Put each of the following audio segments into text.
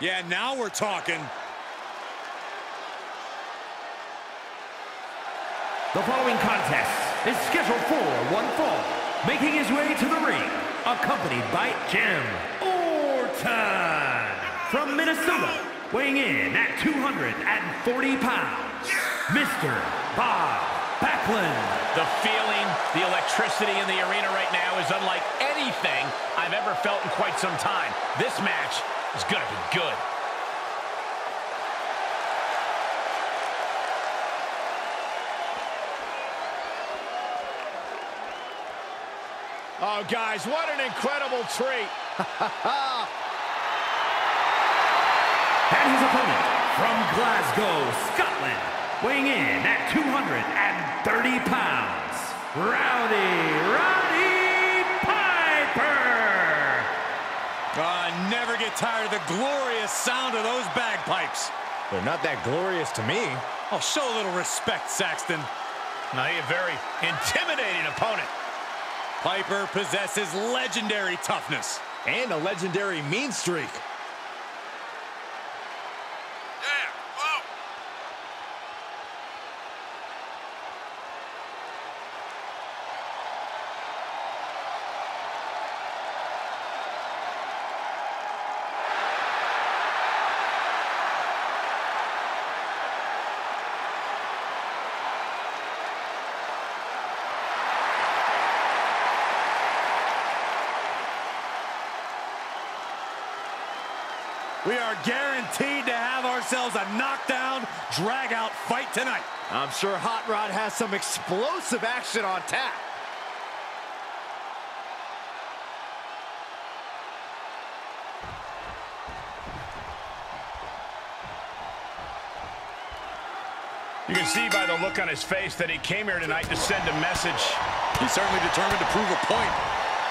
Yeah, now we're talking. The following contest is scheduled for one fall, making his way to the ring, accompanied by Jim Orton. From Minnesota, weighing in at 240 pounds, Mr. Bob Backlund. The feeling, the electricity in the arena right now is unlike anything I've ever felt in quite some time. This match is going to be good. Oh, guys, what an incredible treat. and his opponent from Glasgow, Scotland, weighing in at 230 pounds, Rowdy Roddy Piper. Uh, never get tired of the glorious sound of those bagpipes. They're not that glorious to me. Oh, show a little respect, Saxton. Now, a very intimidating opponent. Piper possesses legendary toughness. And a legendary mean streak. We are guaranteed to have ourselves a knockdown, drag-out fight tonight. I'm sure Hot Rod has some explosive action on tap. You can see by the look on his face that he came here tonight to send a message. He's certainly determined to prove a point,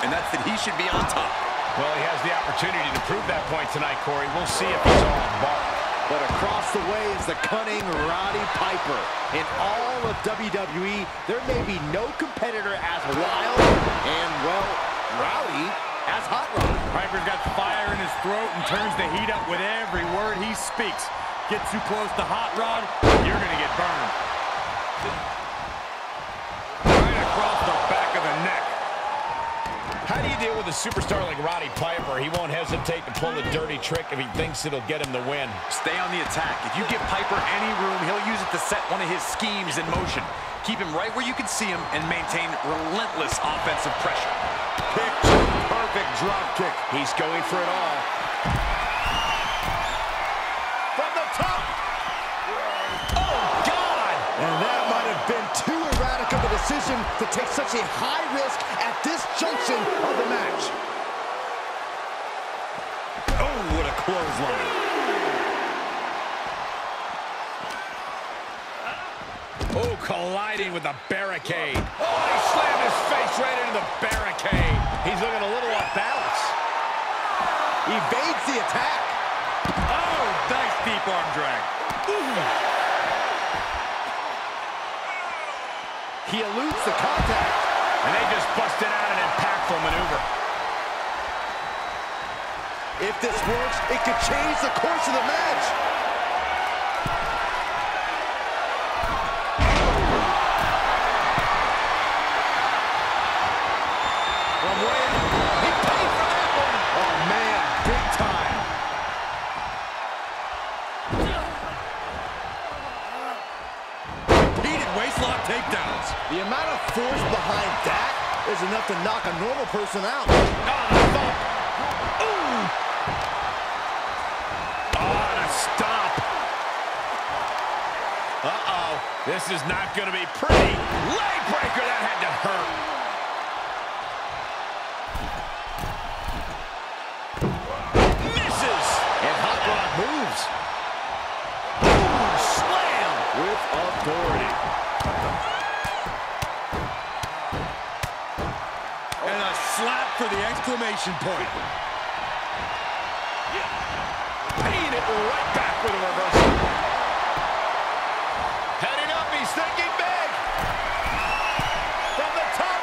and that's that he should be on top. Well, he has the opportunity to prove that point tonight, Corey. We'll see if he's on mark. But across the way is the cunning Roddy Piper. In all of WWE, there may be no competitor as wild and, well, rowdy as Hot Rod. Piper's got fire in his throat and turns the heat up with every word he speaks. Get too close to Hot Rod, you're going to get burned. Right across the back of the neck. How do you deal with a superstar like Roddy Piper? He won't hesitate to pull a dirty trick if he thinks it'll get him the win. Stay on the attack. If you give Piper any room, he'll use it to set one of his schemes in motion. Keep him right where you can see him and maintain relentless offensive pressure. Picture perfect drop kick. He's going for it all. Decision to take such a high risk at this junction of the match. Oh, what a clothesline. Oh, colliding with the barricade. Oh, he slammed his face right into the barricade. He's looking a little off balance. Evades the attack. Oh, nice deep arm drag. He eludes the contact. And they just busted out an impactful maneuver. If this works, it could change the course of the match. To knock a normal person out. Oh, and a stop. Uh-oh. This is not going to be pretty. Leg breaker. That had to hurt. Misses. And Hot Rod moves Ooh, slam. with authority. Slap for the exclamation point. Paying it right back with a reversal. Heading up. He's thinking big. From the top.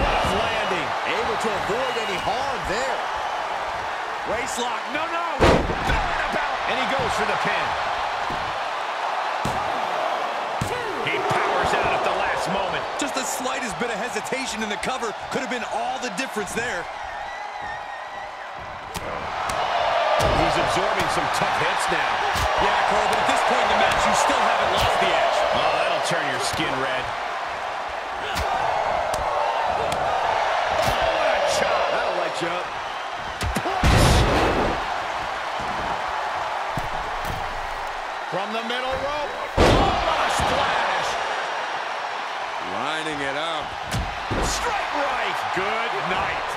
What landing. Able to avoid any harm there. Waist lock. No, no. About. And he goes for the pin. Just the slightest bit of hesitation in the cover could have been all the difference there. He's absorbing some tough hits now. Yeah, Cole, but at this point in the match, you still haven't lost the edge. Oh, that'll turn your skin red. Oh, what a chop. That'll light you up. From the middle rope. Oh, what a splash. Lining it up. Strike right. Good night.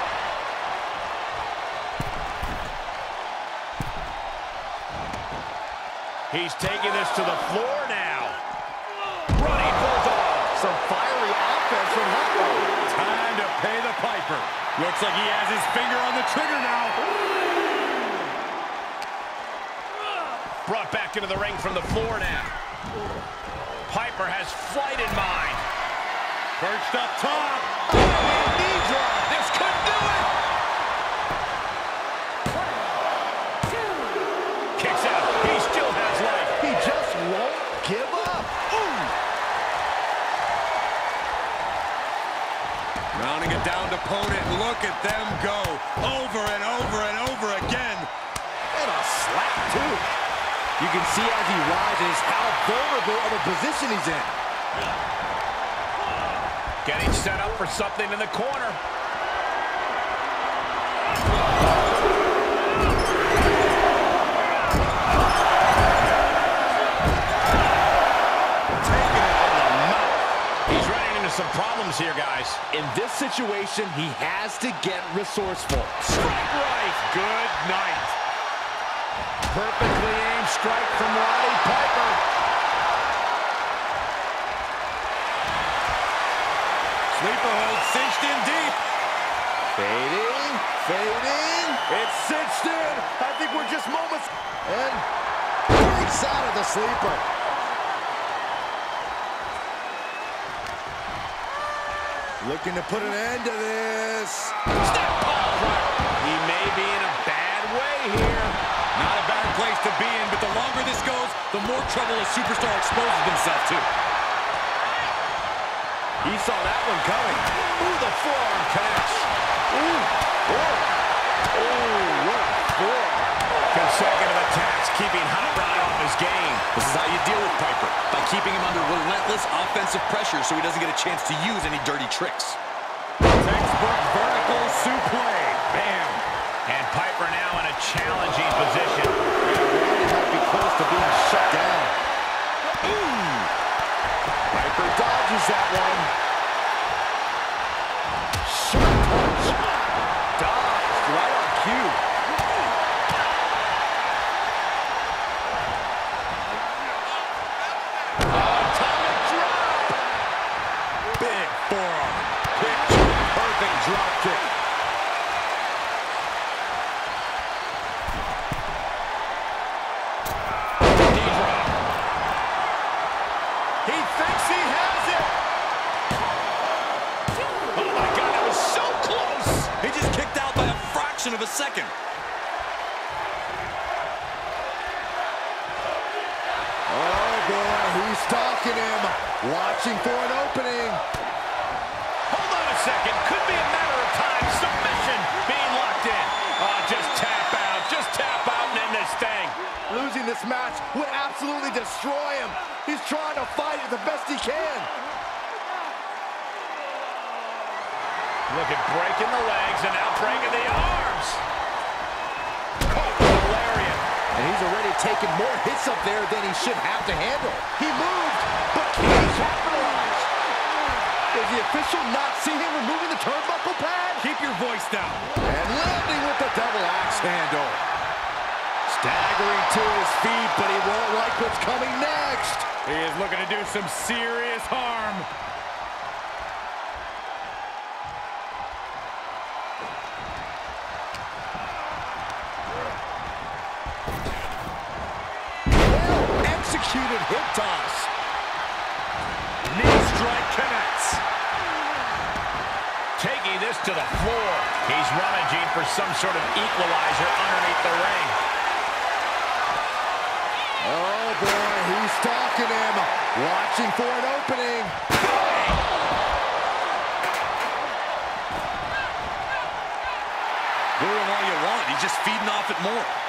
He's taking this to the floor now. Running Bulldog. Some fiery offense from Hotwire. Time to pay the piper. Looks like he has his finger on the trigger now. Brought back into the ring from the floor now. Piper has flight in mind. Perched up top. It. He still has life. He just won't give up. Ooh. Rounding a downed opponent. Look at them go. Over and over and over again. And a slap, too. You can see as he rises how vulnerable of a position he's in. Getting set up for something in the corner. Taking it in the mouth. He's running into some problems here, guys. In this situation, he has to get resourceful. Strike right. Good night. Perfectly aimed strike from Roddy Piper. Sleeper hold cinched in deep. Fading, fading. It's cinched in. I think we're just moments. And breaks out of the sleeper. Looking to put an end to this. Step. He may be in a bad way here. Not a bad place to be in, but the longer this goes, the more trouble a superstar exposes himself to. He saw that one coming. Ooh, the forearm catch. Ooh, oh, oh, what a forearm. Consecutive attacks, keeping Hot Rod off his game. This is how you deal with Piper, by keeping him under relentless offensive pressure so he doesn't get a chance to use any dirty tricks. Textbook vertical suplex. Dodges that one. Sharp punch. Dodged right on cue. Drop kick. He's stalking him. Watching for an opening. Hold on a second. Could be a matter of time. Submission being locked in. Oh, just tap out. Just tap out and end this thing. Losing this match would absolutely destroy him. He's trying to fight it the best he can. Look at breaking the legs and now breaking the arms. Caught a lariat. And he's already taken more hits up there than he should have to handle. He moved, but can he capitalize? Does the official not see him removing the turnbuckle pad? Keep your voice down. And landing with the double axe handle. Staggering to his feet, but he won't like what's coming next. He is looking to do some serious harm. Hip toss. Knee strike connects. taking this to the floor. He's rummaging for some sort of equalizer underneath the ring. Oh, boy, he's stalking him. Watching for an opening. Boo him all you want. He's just feeding off it more.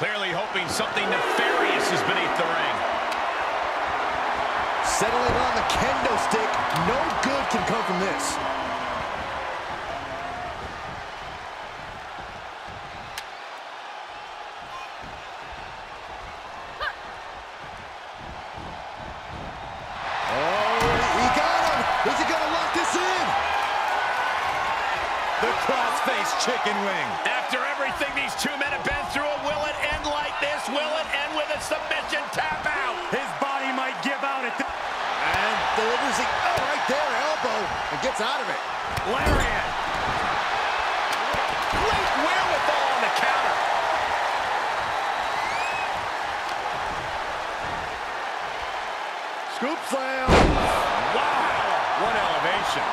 Clearly hoping something nefarious is beneath the ring. Settling on the kendo stick. No good can come from this. Oh, he got him. Is he going to lock this in? The cross-face chicken wing. After everything these two men have been through, Will it end with a submission tap out? His body might give out at the... And delivers it oh, right there, elbow, and gets out of it. Lariat. Great wherewithal on the counter. Scoop slam. Wow. What elevation.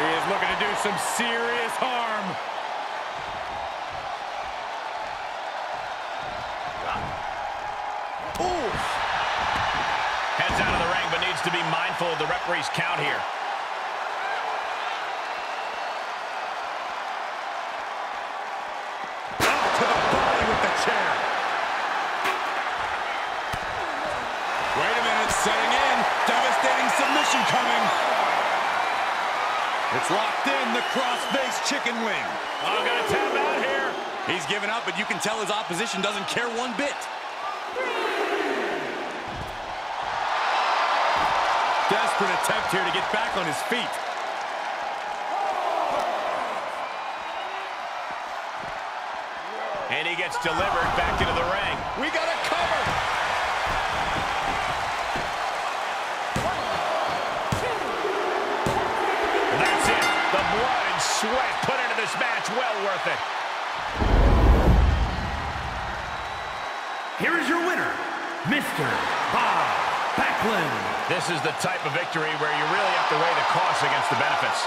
He is looking to do some serious harm. Needs to be mindful of the referee's count here. to the body with the chair. Wait a minute, setting in. Devastating submission coming. It's locked in, the cross-face chicken wing. I'm going to tap out here. He's given up, but you can tell his opposition doesn't care one bit. Desperate attempt here to get back on his feet. And he gets delivered back into the ring. We got a cover. That's it. The blood and sweat put into this match. Well worth it. Here is your winner, Mr. Bob Backlund. This is the type of victory where you really have to weigh the costs against the benefits.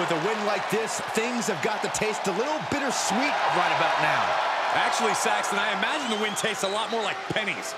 With a win like this, things have got to taste a little bittersweet right about now. Actually, Saxton, I imagine the win tastes a lot more like pennies.